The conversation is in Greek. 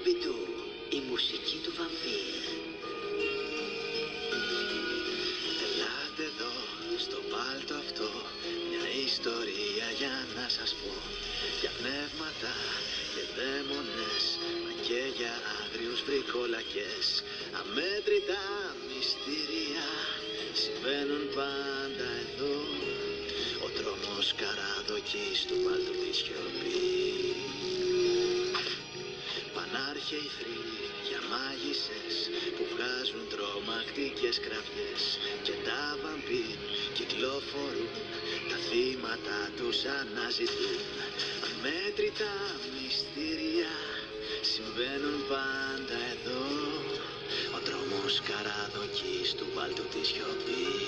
Σκουμπιτού, η μουσική του βαμπύρ. Ελάτε εδώ, στο πάλτο αυτό, μια ιστορία για να σας πω. Για πνεύματα και δαίμονες, μα και για άγριους βρικολακές. Αμέτρητα μυστήρια συμβαίνουν πάντα εδώ. Ο τρόμος καράδοκης του πάλτου της σιωπής. Πανάρχαιοι θρύλοι για μάγισσες που βγάζουν τρομακτικές κραυγές. Και τα βαμπύρ κυκλοφορούν τα θύματα τους αναζητούν. Αμέτρητα μυστήρια συμβαίνουν πάντα εδώ. Ο τρόμος καραδοκής του βάλτου της σιωπής